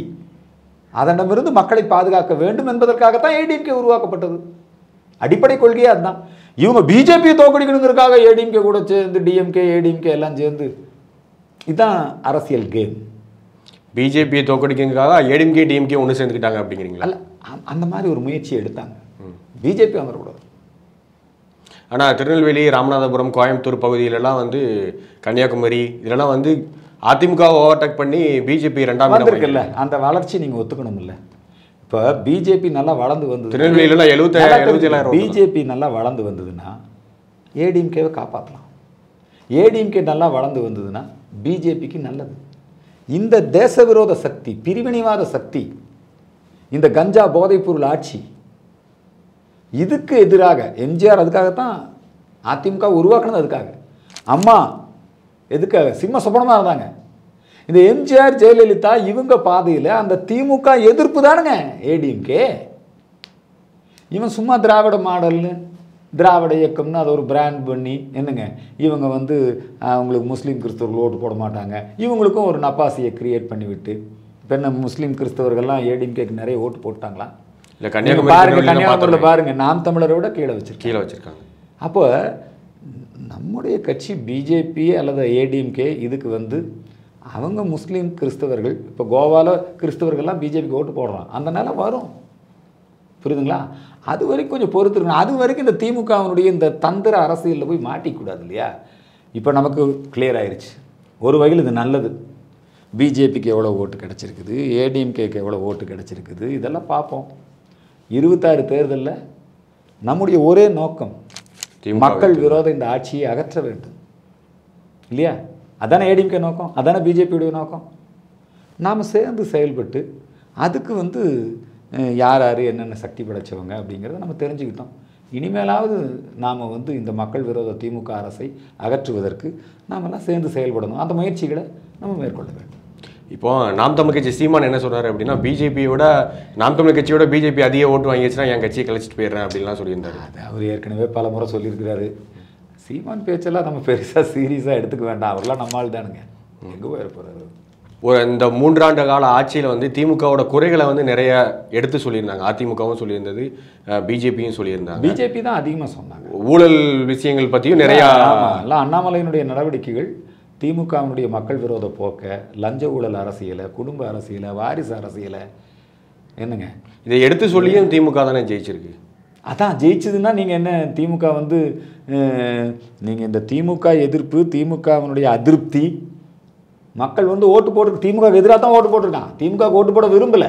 S2: அதனிடமிருந்து மக்களை பாதுகாக்க வேண்டும் என்பதற்காகத்தான் ஏடிஎம்கே உருவாக்கப்பட்டது. அடிப்படை கொள்கையே அதுதான். இவங்க பிஜேபியை தோக்கடிக்கணுங்கிறதுக்காக ஏடிஎம்கே கூட சேர்ந்து டிஎம்கே ஏடிஎம்கே எல்லாம் சேர்ந்து இதுதான் அரசியல் கேம்.
S1: பிஜேபியை தோக்கடிக்கிறதுக்காக ஏடிஎம்கே டிஎம்கே ஒன்று சேர்ந்துக்கிட்டாங்க அப்படிங்கிறீங்களா?
S2: அந்த மாதிரி ஒரு முயற்சியை எடுத்தாங்க. பிஜேபி வந்துடக்கூடாது
S1: ஆனால் திருநெல்வேலி ராமநாதபுரம் கோயம்புத்தூர் பகுதியிலலாம் வந்து கன்னியாகுமரி இதெல்லாம் வந்து அதிமுகவை ஓவர்டேக் பண்ணி பிஜேபி ரெண்டாம் இடம்
S2: அந்த வளர்ச்சி நீங்க ஒத்துக்கணும்ல இப்போ பிஜேபி நல்லா வளர்ந்து வந்தது
S1: திருநெல்வேலியில எழுபத்தி
S2: பிஜேபி நல்லா வளர்ந்து வந்ததுன்னா ஏடிஎம்கேவை காப்பாற்றலாம் ஏடிஎம்கே நல்லா வளர்ந்து வந்ததுன்னா பிஜேபிக்கு நல்லது. இந்த தேச விரோத சக்தி பிரிவினைவாத சக்தி இந்த கஞ்சா போதைப்பொருள் ஆட்சி இதுக்கு எதிராக எம்ஜிஆர் அதுக்காகத்தான் அதிமுக உருவாக்குனது அதுக்காக. அம்மா எதுக்காக சிம்ம சொப்பனமாக இருந்தாங்க. இந்த எம்ஜிஆர் ஜெயலலிதா இவங்க பாதையில் அந்த திமுக எதிர்ப்பு தானுங்க ஏடிஎம்கே. இவன் சும்மா திராவிட மாடல்னு திராவிட இயக்கம்னு அதை ஒரு பிராண்ட் பண்ணி என்னங்க இவங்க வந்து அவங்களுக்கு முஸ்லீம் கிறிஸ்தவர்கள் ஓட்டு போட மாட்டாங்க. இவங்களுக்கும் ஒரு நப்பாசியை கிரியேட் பண்ணிவிட்டு இப்போ என்ன முஸ்லீம் கிறிஸ்தவர்கள்லாம் ஏடிஎம்கேக்கு நிறைய ஓட்டு போட்டாங்களா?
S1: இல்லை கன்னியாகுமரி
S2: பாருங்க கன்னியாகுமரியில். பாருங்க நாம் தமிழரை விட கீழே வச்சிருக்கேன்
S1: கீழே வச்சிருக்காங்க.
S2: அப்போ நம்முடைய கட்சி பிஜேபி அல்லது ஏடிஎம்கே இதுக்கு வந்து அவங்க முஸ்லீம் கிறிஸ்தவர்கள் இப்போ கோவாவில் கிறிஸ்தவர்கள்லாம் பிஜேபிக்கு ஓட்டு போடுறான் அந்த நிலை வரும். புரியுதுங்களா? அது வரைக்கும் கொஞ்சம் பொறுத்துருக்கணும். அது வரைக்கும் இந்த திமுகவினுடைய இந்த தந்திர அரசியலில் போய் மாட்டிக்கூடாது இல்லையா? இப்போ நமக்கு clear ஆயிருச்சு. ஒரு வகையில் இது நல்லது. பிஜேபிக்கு எவ்வளோ ஓட்டு கிடச்சிருக்குது? ஏடிஎம்கேக்கு எவ்வளோ ஓட்டு கிடச்சிருக்குது? இதெல்லாம் பார்ப்போம். இருபத்தாறு தேர்தலில் நம்முடைய ஒரே நோக்கம் மக்கள் விரோத இந்த ஆட்சியை அகற்ற வேண்டும். இல்லையா? அதானே ஏடிஎம்கே நோக்கம்? அதானே பிஜேபியுடைய நோக்கம்? நாம் சேர்ந்து செயல்பட்டு அதுக்கு வந்து யார் யார் என்னென்ன சக்தி படைச்சவங்க அப்படிங்கிறத நம்ம தெரிஞ்சுக்கிட்டோம். இனிமேலாவது நாம் வந்து இந்த மக்கள் விரோத திமுக அரசை அகற்றுவதற்கு நாமெல்லாம் சேர்ந்து செயல்படணும். அந்த முயற்சிகளை நம்ம மேற்கொள்ள வேண்டும்.
S1: இப்போ நாம் தமிழ் கட்சி சீமான் என்ன சொல்றாரு அப்படின்னா பிஜேபியோட நாம் தமிழ் கட்சியோட பிஜேபி அதிக ஓட்டு வாங்கிடுச்சுன்னா என் கட்சியை கழிச்சிட்டு போயிடுறேன் அப்படின்லாம் சொல்லியிருந்தாரு.
S2: அது அவர் ஏற்கனவே பல முறை சொல்லியிருக்கிறாரு. சீமான் பேச்செல்லாம் நம்ம பெருசாக சீரியஸாக எடுத்துக்க வேண்டாம். அவர்லாம் நம்மால் தானுங்க. எங்கே போயிட போகிறாரு
S1: ஒரு இந்த மூன்றாண்டு கால ஆட்சியில் வந்து திமுகவோட குறைகளை வந்து நிறைய எடுத்து சொல்லியிருந்தாங்க. அதிமுகவும் சொல்லியிருந்தது பிஜேபியும் சொல்லியிருந்தாங்க.
S2: பிஜேபி தான் அதிகமாக சொன்னாங்க.
S1: ஊழல் விஷயங்கள் பற்றியும் நிறையா
S2: எல்லாம் அண்ணாமலையினுடைய நடவடிக்கைகள் திமுகவினுடைய மக்கள் விரோத போக்க லஞ்ச ஊழல் அரசியலை குடும்ப அரசியலை வாரிசு அரசியலை என்னங்க?
S1: இதை எடுத்து சொல்லியும் திமுக தானே ஜெயிச்சிருக்கு.
S2: அதான் ஜெயிச்சதுன்னா நீங்கள் என்ன திமுக வந்து நீங்கள் இந்த திமுக எதிர்ப்பு திமுகவினுடைய அதிருப்தி மக்கள் வந்து ஓட்டு போட்டு திமுக எதிராக தான் ஓட்டு போட்டிருக்கான் திமுக ஓட்டு போட விரும்பல.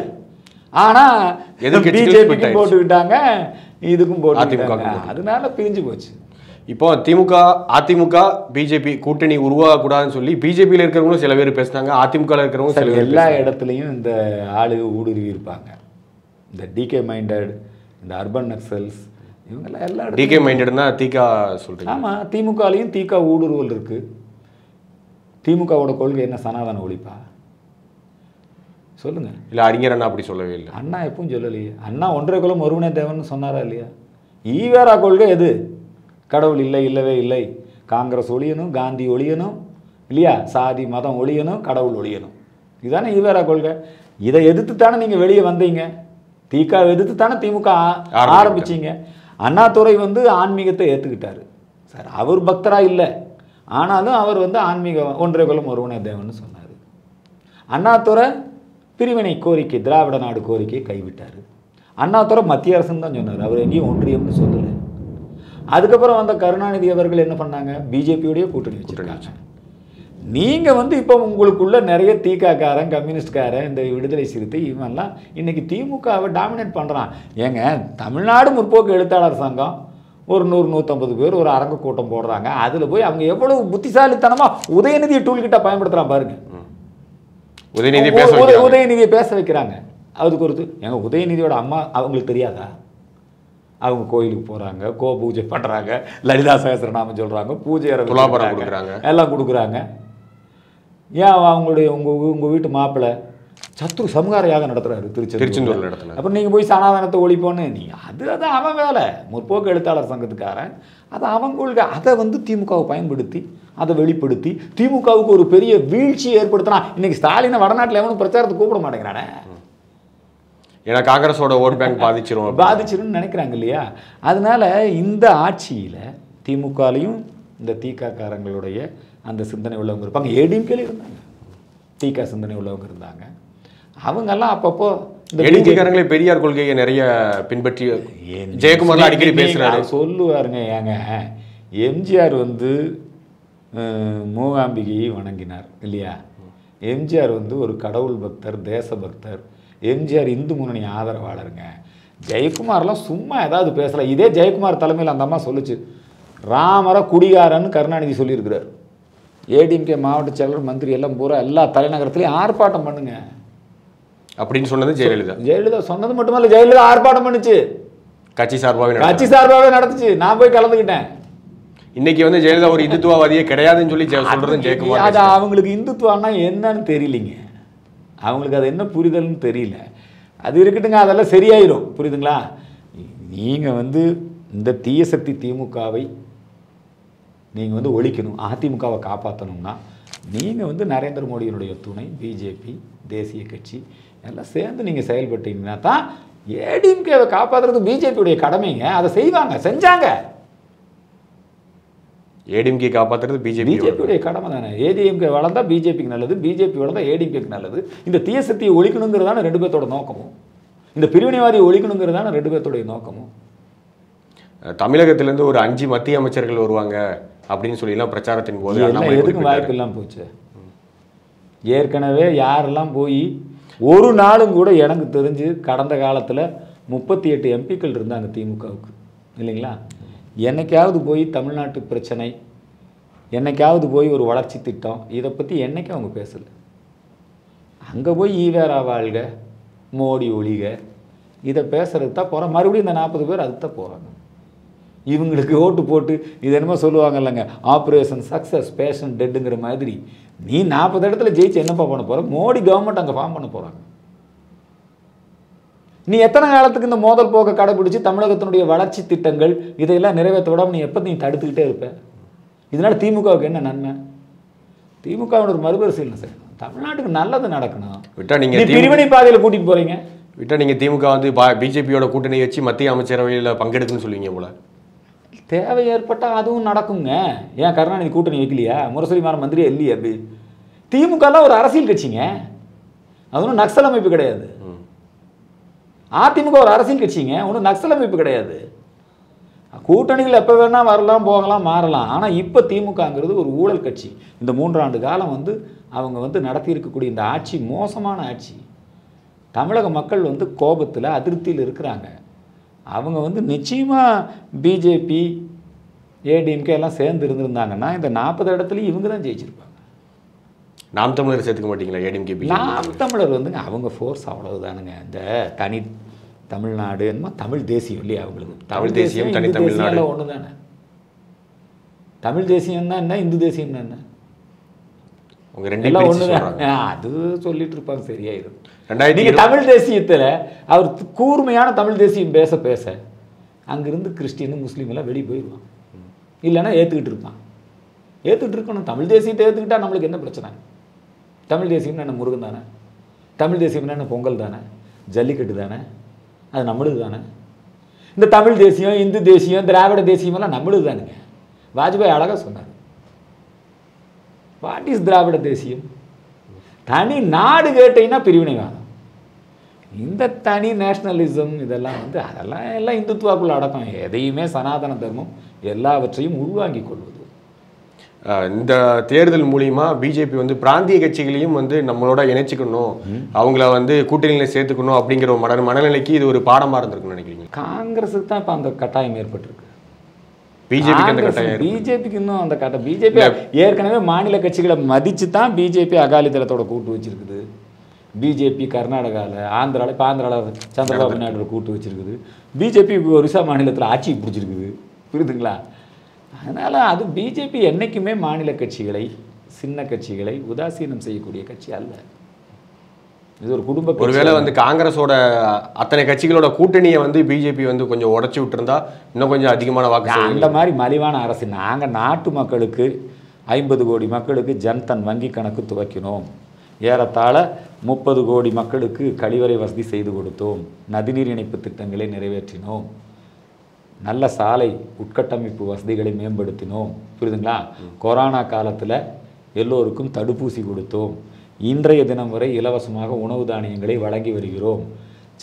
S2: ஆனால் பிஜேபிக்கும். போட்டுக்கிட்டாங்க இதுக்கும் போட்டுக்கிட்டாங்க. அதனால பிரிஞ்சு போச்சு.
S1: இப்போ திமுக அதிமுக பிஜேபி கூட்டணி உருவாகக்கூடாதுன்னு சொல்லி பிஜேபியில் இருக்கிறவங்களும் சில பேர் பேசுனாங்க அதிமுகவில் இருக்கிறவங்க சில பேர்
S2: எல்லா இடத்துலையும் இந்த ஆளுக ஊடுருவி இருப்பாங்க. இந்த டிகே மைண்டட் இந்த அர்பன் நக்சல்ஸ் இவங்கெல்லாம் எல்லா
S1: டிகே மைண்டட்னா தீகா சொல்றீங்க.
S2: ஆமாம் திமுகலையும் திக ஊடுருவல் இருக்கு. திமுகவோட கொள்கை என்ன? சனாதன ஒழிப்பா? சொல்லுங்க.
S1: இல்லை அறிஞர் அண்ணா அப்படி சொல்லவே இல்லை.
S2: அண்ணா எப்பவும் சொல்லலையே. அண்ணா ஒன்றரை குலம் ஒருவனே தேவன் சொன்னாரா இல்லையா? ஈவேரா கொள்கை எது? கடவுள் இல்லை இல்லவே இல்லை. காங்கிரஸ் ஒழியணும் காந்தி ஒழியணும் இல்லையா? சாதி மதம் ஒழியணும் கடவுள் ஒழியணும். இதுதானே ஈவேரா கொள்கை. இதை எதிர்த்து தானே நீங்கள் வெளியே வந்தீங்க? திக எதிர்த்து தானே திமுக. ஆரம்பிச்சீங்க. அண்ணாதுரை வந்து ஆன்மீகத்தை ஏற்றுக்கிட்டாரு சார் அவர் பக்தரா இல்லை. ஆனாலும் அவர் வந்து ஆன்மீக ஒன்றரை குலம் ஒருவனே தேவன்னு சொன்னார். அண்ணாதுரை பிரிவினை கோரிக்கை திராவிட நாடு கோரிக்கையை கைவிட்டார். அண்ணாதுரை மத்திய அரசுன்னு தான் சொன்னார். அவர் எங்கேயும் ஒன்றியம்னு சொல்லலை. அதுக்கப்புறம் வந்த கருணாநிதி அவர்கள் என்ன பண்ணாங்க? பிஜேபியோடய கூட்டணி வச்சிருக்காங்க. நீங்கள் வந்து இப்போ உங்களுக்குள்ள நிறைய தீக்காக்காரன் கம்யூனிஸ்ட்காரன் இந்த விடுதலை சிறுத்தை இவன்லாம் இன்னைக்கு திமுகவை டாமினேட் பண்ணுறான் ஏங்க தமிழ்நாடு முற்போக்கு எழுத்தாளர் சங்கம் ஒரு நூறு நூற்றம்பது பேர் ஒரு அரங்க கூட்டம் போடுறாங்க. அதில் போய் அவங்க எவ்வளவு புத்திசாலித்தனமாக உதயநிதியை டூல்கிட்ட பயன்படுத்துகிறான் பாருங்க.
S1: உதயநிதி.
S2: உதயநிதியை பேச வைக்கிறாங்க. அதுக்கு ஒரு எங்க உதயநிதியோட அம்மா அவங்களுக்கு தெரியாதா? அவங்க கோயிலுக்கு போகிறாங்க கோ பூஜை பண்ணுறாங்க லலிதா சகஸ்ரநாமம் சொல்கிறாங்க பூஜை
S1: துலாபாரம். கொடுக்குறாங்க.
S2: எல்லாம் கொடுக்குறாங்க ஏன் அவங்களுடைய உங்கள் உங்கள் வீட்டு மாப்பிள்ளை சத்ரு சமகார யாகம் நடத்துறாரு திருச்செந்தூர்
S1: திருச்செந்தூர்ல நடத்துனாரு.
S2: அப்புறம் நீங்கள் போய் சனாதனத்தை ஒழிப்போன்னு நீங்கள் அது அது அவன் வேலை முற்போக்கு எழுத்தாளர் சங்கத்துக்காரன் அது அவன் கொள்கை அதை வந்து திமுகவை பயன்படுத்தி அதை வெளிப்படுத்தி திமுகவுக்கு ஒரு பெரிய வீழ்ச்சி ஏற்படுத்தினா இன்னைக்கு ஸ்டாலினை வடநாட்டில் எவனும் பிரச்சாரத்துக்கு கூப்பிட மாட்டேங்கிறானே
S1: ஏன்னா காங்கிரஸோட ஓட் பேங்க் பாதிச்சிரும் அப்படி.
S2: பாதிச்சிருன்னு நினைக்கிறாங்க இல்லையா? அதனால இந்த ஆட்சியில் திமுகலையும் இந்த தீக்காக்காரங்களுடைய அந்த சிந்தனை உள்ளவங்க இருப்பாங்க. ஏடிஎம்கேல இருந்தாங்க. தீகா சிந்தனை உள்ளவங்க இருந்தாங்க. அவங்கெல்லாம் அப்பப்போ இந்த
S1: எழுச்சிக்காரங்களே பெரியார் கொள்கையை நிறைய பின்பற்றி ஜெயக்குமார்லாம் அடிக்கடி
S2: அவர் சொல்லுவாருங்க ஏங்க எம்ஜிஆர் வந்து மூகாம்பிகையை வணங்கினார் இல்லையா? எம்ஜிஆர் வந்து ஒரு கடவுள் பக்தர் தேசபக்தர். எம்ஜிஆர் இந்து முன்னணி ஆதரவாளருங்க. ஜெயக்குமார்லாம் சும்மா ஏதாவது பேசல. இதே ஜெயக்குமார் தலைமையில் அந்த அம்மா சொல்லுச்சு. ராமரை குடிகாரன்னு கருணாநிதி சொல்லியிருக்கிறார். ஏடிஎம்கே மாவட்ட செயலர் மந்திரி எல்லாம் பூரா எல்லா தலைநகரத்துலையும் ஆர்ப்பாட்டம் பண்ணுங்க.
S1: அப்படின்னு சொன்னது ஜெயலலிதா.
S2: ஜெயலலிதா சொன்னது மட்டுமல்ல ஜெயலலிதா ஆர்ப்பாட்டம் பண்ணுச்சு.
S1: கட்சி சார்பாகவே
S2: கட்சி. சார்பாகவே நடந்துச்சு நான் போய் கலந்துக்கிட்டேன்.
S1: இன்னைக்கு வந்து ஜெயலலிதா ஒரு இந்துத்துவவாதியே கிடையாதுன்னு சொல்லி
S2: அது
S1: ஜெயக்குமார்
S2: அது அவங்களுக்கு இந்துத்துவம்னா என்னன்னு தெரியலிங்க. அவங்களுக்கு அது என்ன புரிதல்னு தெரியல. அது இருக்கட்டுங்க அதெல்லாம் சரியாயிரும். புரியுதுங்களா? நீங்கள் வந்து இந்த தீய சக்தி திமுகவை நீங்கள் வந்து ஒழிக்கணும். அதிமுகவை காப்பாற்றணும்னா நீங்கள் வந்து நரேந்திர மோடியினுடைய துணை பிஜேபி தேசிய கட்சி எல்லாம் சேர்ந்து நீங்கள் செயல்பட்டீங்கன்னா தான் ஏடிஎம்கேவை காப்பாற்றுறது பிஜேபியுடைய கடமைங்க. அதை செய்வாங்க செஞ்சாங்க.
S1: ஏடிஎம்கே காப்பாத்துறது பிஜேபி
S2: பிஜேபியுடைய கடமை தானே? ஏடிஎம்கே வளர்ந்தா பிஜேபிக்கு நல்லது பிஜேபி வளர்ந்தா ஏடிஎம்கேக்கு நல்லது. இந்த தீய சக்தியை ஒழிக்கணுங்கிறதான ரெண்டு பேர்த்தோட நோக்கமும். இந்த பிரிவினைவாதியை ஒழிக்கணுங்கிறதான ரெண்டு பேர்த்தோடைய நோக்கமும்.
S1: தமிழகத்திலேருந்து ஒரு அஞ்சு மத்திய அமைச்சர்கள் வருவாங்க அப்படின்னு சொல்லி எல்லாம் பிரச்சாரத்தின் போது
S2: எதுக்கும். வாய்ப்பு இல்லாமல் போச்சு. ஏற்கனவே யாரெல்லாம் போய் ஒரு நாளும் கூட எனக்கு தெரிஞ்சு கடந்த காலத்தில் முப்பத்தி எட்டு எம்பிக்கள் இருந்தாங்க திமுகவுக்கு. இல்லைங்களா? என்னைக்காவது போய் தமிழ்நாட்டு பிரச்சனை என்னைக்காவது போய் ஒரு வளர்ச்சி திட்டம் இதை பற்றி என்னைக்கும் அவங்க பேசலை. அங்கே போய் ஈவேரா வாழ்க மோடி ஒழிக இதை பேசுகிறதுக்கு தான் போகிறோம் மறுபடியும் இந்த நாற்பது பேர் அதுக்கு தான் போகிறாங்க இவங்களுக்கு ஓட்டு போட்டு இது என்னமோ சொல்லுவாங்க இல்லைங்க ஆப்ரேஷன் சக்ஸஸ் பேஷன் டெட்டுங்கிற மாதிரி. நீ நாற்பது இடத்துல ஜெயிச்சு என்னப்பா பண்ண போகிற மோடி கவர்மெண்ட் அங்கே ஃபார்ம் பண்ண போகிறாங்க நீ எத்தனை காலத்துக்கு இந்த மோதல் போக்க கடைபிடிச்சு தமிழகத்தினுடைய வளர்ச்சி திட்டங்கள் இதையெல்லாம் நிறைவேற்ற விடாம நீ எப்போ நீ தடுத்துக்கிட்டே இருப்ப? இதனால திமுகவுக்கு என்ன நன்மை? திமுகவோட ஒரு மறுபரிசீலனை செய்யணும். தமிழ்நாட்டுக்கு நல்லது நடக்கணும்.
S1: விட்டா நீங்க
S2: நீ
S1: திமுக
S2: பிரிவினை பாதையில கூட்டிட்டு போறீங்க.
S1: விட்டா நீங்க திமுக வந்து பிஜேபியோட கூட்டணி வச்சு மத்திய அமைச்சரவையில் பங்கெடுக்குன்னு சொல்லுவீங்க போல.
S2: தேவை ஏற்பட்டால் அதுவும் நடக்குங்க. ஏன் கருணாநிதி கூட்டணி வைக்கலையா? முரசொலி மாற மந்திரியா இல்லையா அப்படி? திமுகலாம் ஒரு அரசியல் கட்சிங்க. அது ஒன்றும் நக்சல் அமைப்பு கிடையாது. அதிமுக ஒரு அரசியல் கட்சிங்க ஒன்றும் நக்சல் அமைப்பு கிடையாது. கூட்டணிகள் எப்போ வேணால் வரலாம் போகலாம் மாறலாம். ஆனால் இப்போ திமுகங்கிறது ஒரு ஊழல் கட்சி. இந்த மூன்றாண்டு காலம் வந்து அவங்க வந்து நடத்தி இருக்கக்கூடிய இந்த ஆட்சி மோசமான ஆட்சி. தமிழக மக்கள் வந்து கோபத்தில் அதிருப்தியில் இருக்கிறாங்க. அவங்க வந்து நிச்சயமாக பிஜேபி ஏடிஎம்கே எல்லாம் சேர்ந்து இருந்திருந்தாங்கன்னா இந்த நாற்பது இடத்துலையும் இவங்க தான் ஜெயிச்சிருப்பாங்க.
S1: நாம் தமிழர் சேர்த்துக்க மாட்டீங்களா ஏடிஎம்கே
S2: நாம் தமிழர் வந்துங்க அவங்க ஃபோர்ஸ் அவ்வளவுதானுங்க. இந்த தனி தமிழ்நாடு என்னமோ தமிழ் தேசியம் இல்லையா அவங்களுக்கு?
S1: தமிழ் தேசியம், தனி தமிழ்நாடு.
S2: ஒன்று தானே தமிழ் தேசியம்னா என்ன இந்து தேசியம்னா என்ன?
S1: உங்க ரெண்டு
S2: எல்லாம்
S1: பிரிச்சு
S2: ஒன்று
S1: சொல்றாங்க.
S2: அது சொல்லிட்டு இருப்பாங்க சரியாயிடும்
S1: ரெண்டாயிரத்தி
S2: நீங்க தமிழ் தேசியத்துல அவர் கூர்மையான தமிழ் தேசியம் பேச பேச அங்கிருந்து கிறிஸ்டின் முஸ்லீம் எல்லாம் வெளியே போயிடுவான் இல்லைன்னா ஏத்துக்கிட்டு இருப்பான். ஏத்துக்கிட்டு இருக்கணும். தமிழ் தேசியத்தை ஏத்துக்கிட்டா நம்மளுக்கு என்ன பிரச்சனை? தமிழ் தேசியம்னா என்ன? முருகன் தானே. தமிழ் தேசியம்னா என்ன? பொங்கல் தானே. ஜல்லிக்கட்டு தானே. அது நம்மளுது தானே. இந்த தமிழ் தேசியம் இந்து தேசியம் திராவிட தேசியம் எல்லாம் நம்மளுது தானுங்க வாஜ்பாய் அழகாக சொன்னார். வாட் இஸ் திராவிட தேசியம்? தனி நாடு கேட்டீங்கன்னா பிரிவினைவாதம். இந்த தனி நேஷ்னலிசம் இதெல்லாம் வந்து அதெல்லாம் எல்லாம் இந்துத்துவாக்குள்ள அடக்கம். எதையுமே சனாதன தர்மம் எல்லாவற்றையும் உள்வாங்கிக் கொள்வது.
S1: இந்த தேர்தல் மூலியமா பிஜேபி வந்து பிராந்திய கட்சிகளையும் வந்து நம்மளோட இணைச்சிக்கணும். அவங்கள வந்து கூட்டணியில சேர்த்துக்கணும் அப்படிங்கிற ஒரு மன மனநிலைக்கு இது ஒரு பாடமா இருந்திருக்குன்னு நினைக்கிறீங்க?
S2: காங்கிரஸுக்கு தான் இப்போ அந்த கட்டாயம் ஏற்பட்டிருக்கு.
S1: பிஜேபிக்கு அந்த கட்டாயம்.
S2: பிஜேபிக்கு இன்னும் அந்த கட்ட பிஜேபி ஏற்கனவே மாநில கட்சிகளை மதிச்சு தான் பிஜேபி அகாலிதளத்தோட கூட்டு வச்சிருக்குது. பிஜேபி கர்நாடகாவில் ஆந்திராவில் இப்போ ஆந்திராவில் சந்திரபாபு நாயுடு கூட்டு வச்சிருக்குது. பிஜேபி ஒரிசா மாநிலத்தில் ஆட்சி பிடிச்சிருக்குது. புரியுதுங்களா? அதனால் அது பிஜேபி என்றைக்குமே மாநில கட்சிகளை சின்ன கட்சிகளை உதாசீனம் செய்யக்கூடிய கட்சி அல்ல. இது ஒரு குடும்ப
S1: ஒருவேளை வந்து காங்கிரஸோட அத்தனை கட்சிகளோட கூட்டணியை வந்து பிஜேபி வந்து கொஞ்சம் உடைச்சு விட்டுருந்தா இன்னும் கொஞ்சம் அதிகமான வாக்கு
S2: அந்த மாதிரி மலிவான அரசு நாங்கள் நாட்டு மக்களுக்கு ஐம்பது கோடி மக்களுக்கு ஜன்தன் வங்கி கணக்கு துவக்கினோம். ஏறத்தாழ முப்பது கோடி மக்களுக்கு கழிவறை வசதி செய்து கொடுத்தோம். நதிநீர் இணைப்பு திட்டங்களை நிறைவேற்றினோம். நல்ல சாலை உட்கட்டமைப்பு வசதிகளை மேம்படுத்தினோம். புரியுதுங்களா? கொரோனா காலத்தில் எல்லோருக்கும் தடுப்பூசி கொடுத்தோம். இன்றைய தினம் வரை இலவசமாக உணவு தானியங்களை வழங்கி வருகிறோம்.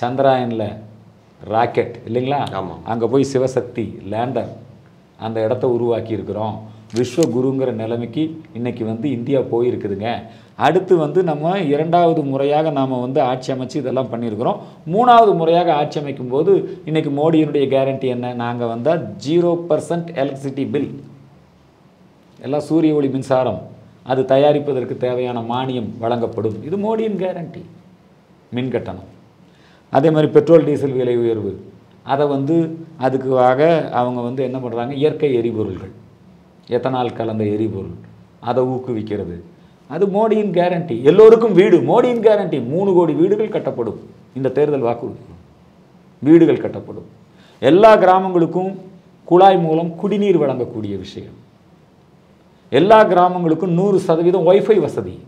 S2: சந்திராயனில் ராக்கெட் இல்லைங்களா. அங்கே போய் சிவசக்தி லேண்டர் அந்த இடத்த உருவாக்கி இருக்கிறோம் விஸ்வகுருங்கிற நிலைமைக்கு இன்றைக்கி வந்து இந்தியா போயிருக்குதுங்க. அடுத்து வந்து நம்ம இரண்டாவது முறையாக நாம் வந்து ஆட்சி அமைச்சு இதெல்லாம் பண்ணியிருக்கிறோம். மூணாவது முறையாக ஆட்சி அமைக்கும் போது இன்றைக்கி மோடியினுடைய கேரண்டி என்ன? நாங்கள் வந்தால் ஜீரோ பர்சன்ட் எலக்ட்ரிசிட்டி பில் எல்லாம் சூரிய ஒளி மின்சாரம். அது தயாரிப்பதற்கு தேவையான மானியம் வழங்கப்படும். இது மோடியின் கேரண்டி மின் கட்டணம். அதே மாதிரி பெட்ரோல் டீசல் விலை உயர்வு. அதை வந்து அதுக்காக அவங்க வந்து என்ன பண்ணுறாங்க இயற்கை எரிபொருள்கள். எத்தனால் கலந்த எரிபொருள். அதை ஊக்குவிக்கிறது. அது மோடியின் கேரண்டி எல்லோருக்கும் வீடு. மோடியின் கேரண்டி மூணு கோடி வீடுகள் கட்டப்படும். இந்த தேர்தல் வாக்குறுதி வீடுகள் கட்டப்படும். எல்லா கிராமங்களுக்கும் குழாய் மூலம் குடிநீர் வழங்கக்கூடிய விஷயம். எல்லா கிராமங்களுக்கும் நூறு சதவீதம் ஒய்ஃபை வசதி.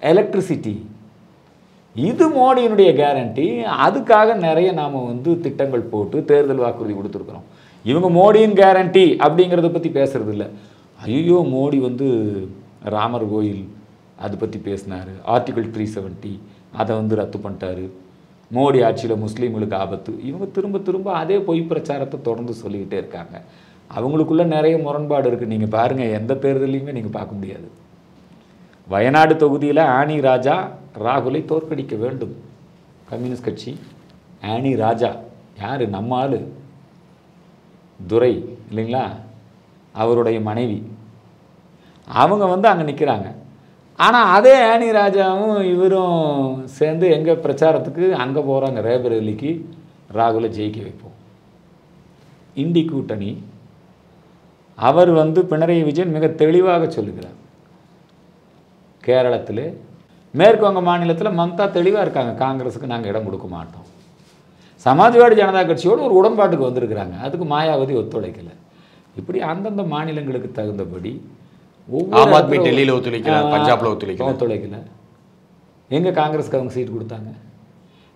S2: எலக்ட்ரிசிட்டி இது மோடியினுடைய கேரண்டி அதுக்காக நிறைய நாம் வந்து திட்டங்கள் போட்டு தேர்தல் வாக்குறுதி கொடுத்துருக்குறோம். இவங்க மோடியின் கேரண்டி அப்படிங்கிறத பற்றி பேசுறது இல்லை ஐயோ மோடி வந்து ராமர் கோயில் அதை பற்றி பேசினார். ஆர்டிகிள் த்ரீ செவன்ட்டி அதை வந்து ரத்து பண்ணிட்டாரு. மோடி ஆட்சியில் முஸ்லீம்களுக்கு ஆபத்து. இவங்க திரும்ப திரும்ப அதே பொய் பிரச்சாரத்தை தொடர்ந்து சொல்லிக்கிட்டே இருக்காங்க. அவங்களுக்குள்ள நிறைய முரண்பாடு இருக்குது நீங்கள் பாருங்கள் எந்த தேர்தலையுமே நீங்கள் பார்க்க முடியாது. வயநாடு தொகுதியில் ஆனி ராஜா ராகுலை தோற்கடிக்க வேண்டும். கம்யூனிஸ்ட் கட்சி ஆனி ராஜா யார்? நம்ம ஆள். துரை இல்லைங்களா? அவருடைய மனைவி. அவங்க வந்து அங்கே நிற்கிறாங்க ஆனால் அதே ஆனி ராஜாவும் இவரும் சேர்ந்து எங்கள் பிரச்சாரத்துக்கு அங்கே போகிறாங்க ரேபரேலிக்கு. ராகுலை ஜெயிக்க வைப்போம். இண்டி கூட்டணி. அவர் வந்து பினராயி விஜயன் மிக தெளிவாக சொல்லுகிறார். கேரளத்தில் மேற்கு வங்க மாநிலத்தில் மம்தா தெளிவாக இருக்காங்க. காங்கிரஸுக்கு நாங்கள் இடம் கொடுக்க மாட்டோம். சமாஜ்வாடி ஜனதா கட்சியோடு ஒரு உடன்பாட்டுக்கு வந்திருக்கிறாங்க. அதுக்கு மாயாவதி ஒத்துழைக்கலை. இப்படி அந்தந்த மாநிலங்களுக்கு தகுந்தபடி
S1: ஆம் ஆத்மி டெல்லியில ஒத்துழைக்கல, பஞ்சாப்ல ஒத்துழைக்கல.
S2: ஒத்துழைக்கல. எங்க காங்கிரஸ்க்கு அவங்க சீட் கொடுத்தாங்க.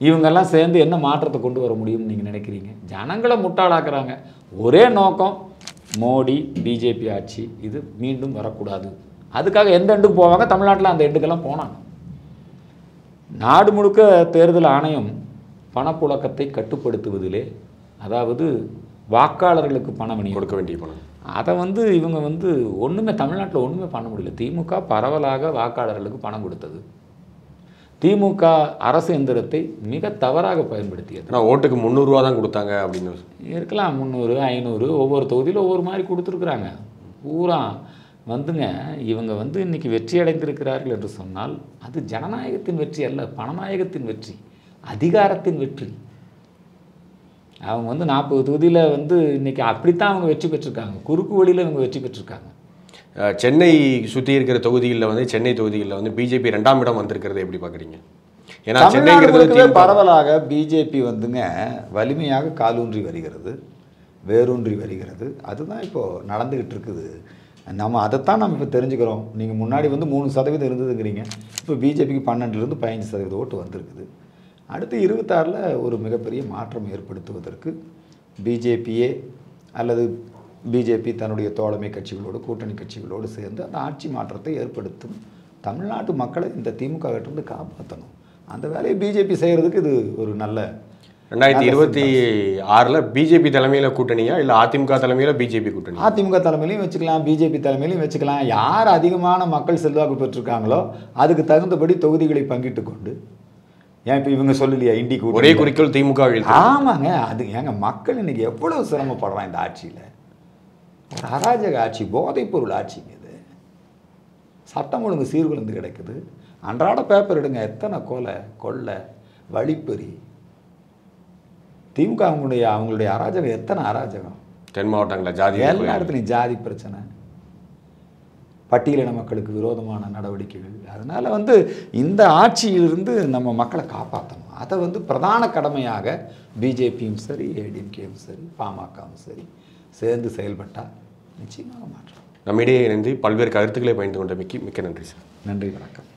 S2: இவங்கெல்லாம் சேர்ந்து என்ன மாற்றத்தை கொண்டு வர முடியும்னு நீங்கள் நினைக்கிறீங்க? ஜனங்களை முட்டாளாக்குறாங்க. ஒரே நோக்கம் மோடி பிஜேபி ஆட்சி இது மீண்டும் வரக்கூடாது. அதுக்காக எந்த எண்டுக்கு போவாங்க? தமிழ்நாட்டில் அந்த எண்டுக்கெல்லாம் போனாங்க. நாடு முழுக்க தேர்தல் ஆணையம் பணப்புழக்கத்தை கட்டுப்படுத்துவதிலே அதாவது வாக்காளர்களுக்கு பண விநியோகம்.
S1: கொடுக்க வேண்டிய பணம்.
S2: அதை வந்து இவங்க வந்து ஒன்றுமே தமிழ்நாட்டில் ஒன்றுமே பண்ண முடியல. திமுக பரவலாக வாக்காளர்களுக்கு பணம் கொடுத்தது. திமுக அரசு எந்திரத்தை மிக தவறாக பயன்படுத்தியது.
S1: ஆனால் ஓட்டுக்கு முந்நூறுரூவா தான் கொடுத்தாங்க அப்படின்னு.
S2: இருக்கலாம் முந்நூறு ஐநூறு ஒவ்வொரு தொகுதியில் ஒவ்வொரு மாதிரி கொடுத்துருக்குறாங்க. பூரா வந்துங்க இவங்க வந்து இன்னைக்கு வெற்றி அடைந்திருக்கிறார்கள் என்று சொன்னால் அது ஜனநாயகத்தின் வெற்றி அல்ல பணநாயகத்தின் வெற்றி. அதிகாரத்தின் வெற்றி. அவங்க வந்து நாற்பது தொகுதியில் வந்து இன்னைக்கு அப்படித்தான் அவங்க வெற்றி பெற்றிருக்காங்க. குறுக்கு வழியில் இவங்க வெற்றி பெற்றிருக்காங்க.
S1: சென்னை சுற்றி இருக்கிற தொகுதிகளில் வந்து சென்னை தொகுதிகளில் வந்து பிஜேபி ரெண்டாம் இடம் வந்திருக்கிறத எப்படி பார்க்குறீங்க ஏன்னா சென்னைங்கிறது
S2: பரவலாக பிஜேபி வந்துங்க வலிமையாக காலூன்றி வருகிறது வேரூன்றி வருகிறது. அதுதான் இப்போ நடந்துகிட்டு இருக்குது. நம்ம அதைத்தான் நம்ம இப்போ தெரிஞ்சுக்கிறோம். நீங்கள் முன்னாடி வந்து மூணு சதவீதம் இருந்ததுங்கிறீங்க. இப்போ பிஜேபிக்கு பன்னெண்டுலேருந்து பதினஞ்சு சதவீத ஓட்டு வந்திருக்குது. அடுத்து இருபத்தாறில் ஒரு மிகப்பெரிய மாற்றம் ஏற்படுத்துவதற்கு பிஜேபியே அல்லது பிஜேபி தன்னுடைய தோழமை கட்சிகளோடு கூட்டணி கட்சிகளோடு சேர்ந்து அந்த ஆட்சி மாற்றத்தை ஏற்படுத்தும் தமிழ்நாட்டு மக்களை இந்த திமுக கிட்ட காப்பாற்றணும் அந்த வேலையை பிஜேபி செய்கிறதுக்கு இது ஒரு நல்ல
S1: ரெண்டாயிரத்தி இருபத்தி ஆறில் பிஜேபி தலைமையில் கூட்டணியா இல்லை அதிமுக தலைமையில் பிஜேபி கூட்டணி
S2: அதிமுக தலைமையிலையும் வச்சுக்கலாம் பிஜேபி தலைமையிலையும் வச்சுக்கலாம். யார் அதிகமான மக்கள் செல்வாக்கு பெற்றிருக்காங்களோ அதுக்கு தகுந்தபடி தொகுதிகளை பங்கிட்டு கொண்டு ஏன் இப்போ இவங்க சொல்லலையா இண்டி
S1: ஒரே குறிக்கோள் திமுக
S2: ஆமாங்க அது ஏங்க மக்கள் இன்னைக்கு எவ்வளவு சிரமப்படுறான் இந்த ஆட்சியில்? ஒரு அராஜக ஆட்சி போதைப்பொருள் ஆட்சிங்க இது. சட்டம் ஒழுங்கு சீர்குலைந்து கிடக்குது. அன்றாட பேப்பர் எடுங்க எத்தனை கொலை கொள்ளை வழிப்பறி. திமுக அவங்களுடைய அவங்களுடைய அராஜகம் எத்தனை அராஜகம்?
S1: தென் மாவட்டங்களில் ஜாதி
S2: எல்லா இடத்துலையும் ஜாதி பிரச்சனை. பட்டியலின மக்களுக்கு விரோதமான நடவடிக்கைகள். அதனால் வந்து இந்த ஆட்சியிலிருந்து நம்ம மக்களை காப்பாற்றணும் அதை வந்து பிரதான கடமையாக பிஜேபியும் சரி ஏடிஎம்கேவும் சரி பாமகவும் சரி சேர்ந்து செயல்பட்டால் நிச்சயமாக மாற்றம்
S1: நம்மிடையே இணைந்து பல்வேறு கருத்துக்களை பயந்து கொண்ட மிக்க மிக்க நன்றி சார்.
S2: நன்றி வணக்கம்.